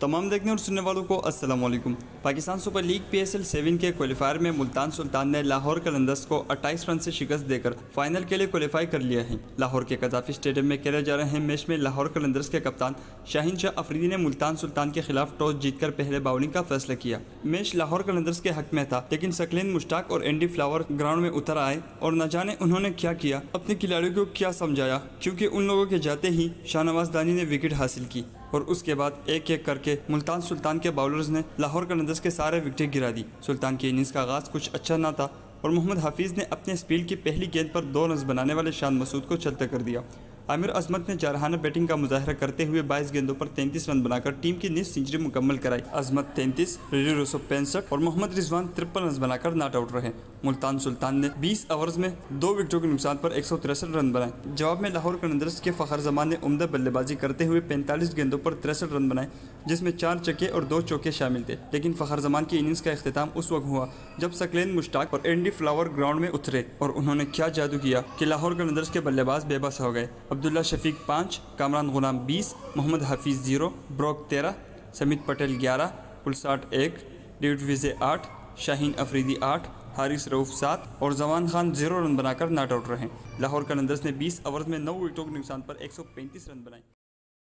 तमाम देखने और सुनने वालों को अस्सलाम वालेकुम। Pakistan super league P S L seven के क्वालिफायर में मुल्तान सुल्तान ने लाहौर कलंदर्स को 28 रन से शिकस्त देकर फाइनल के लिए क्वालिफाई कर लिया है। लाहौर के कजाफी स्टेडियम में खेले जा रहे मैच में लाहौर कलंदर्स के कप्तान शाहिन शाह अफरीदी ने मुल्तान सुल्तान के खिलाफ टॉस जीतकर पहले बाउलिंग का फैसला किया। मैच लाहौर कलंदर्स के हक में था, लेकिन सकलेन मुश्ताक और एंडी फ्लावर ग्राउंड में उतर आए और न जाने उन्होंने क्या किया, अपने खिलाड़ियों को क्या समझाया, क्योंकि उन लोगों के जाते ही शाहनवाज दानी ने विकेट हासिल की। और उसके बाद एक एक करके मुल्तान सुल्तान के बॉलर्स ने लाहौर कलंदर्स के सारे विकेट गिरा दी। सुल्तान की इनिंग्स का आगाज़ कुछ अच्छा ना था और मोहम्मद हाफिज़ ने अपने स्पील की पहली गेंद पर दो रन बनाने वाले शान मसूद को चलते कर दिया। आमिर अजमत ने जारहाना बैटिंग का मुजाहरा करते हुए 22 गेंदों पर 33 रन बनाकर टीम की निस सेंचुरी मुकम्मल कराई। अजमत 33, रेडी रोसो पैंसठ और मोहम्मद रिजवान तिरपन रन बनाकर नॉट आउट रहे। मुल्तान सुल्तान ने 20 ओवर्स में दो विकेटों के नुकसान पर एक रन बनाए। जवाब में लाहौर कलंदर्स के फखर जमान ने उमदा बल्लेबाजी करते हुए पैंतालीस गेंदों पर तिरसठ रन बनाए जिसमें चार चक्के और दो चौके शामिल थे। लेकिन फखर जमान की इनिंग्स का अख्ताम उस वक्त हुआ जब सकलेन मुश्ताक और एंडी फ्लावर ग्राउंड में उतरे और उन्होंने क्या जादू किया कि लाहौर कलंदर्स के बल्लेबाज बेबस हो गए। अब्दुल्ला शफीक पाँच कामरान गुलाम बीस मोहम्मद हफीज़ ज़ीरो ब्रॉक तेरह समित पटेल ग्यारह पुलसाट एक डेविड विजे आठ शाहीन अफरीदी आठ हारिस रऊफ सात और जवान खान ज़ीरो रन बनाकर नॉट आउट रहे। लाहौर कलंदर्स ने 20 ओवर में नौ विकेटों के नुकसान पर 135 रन बनाए।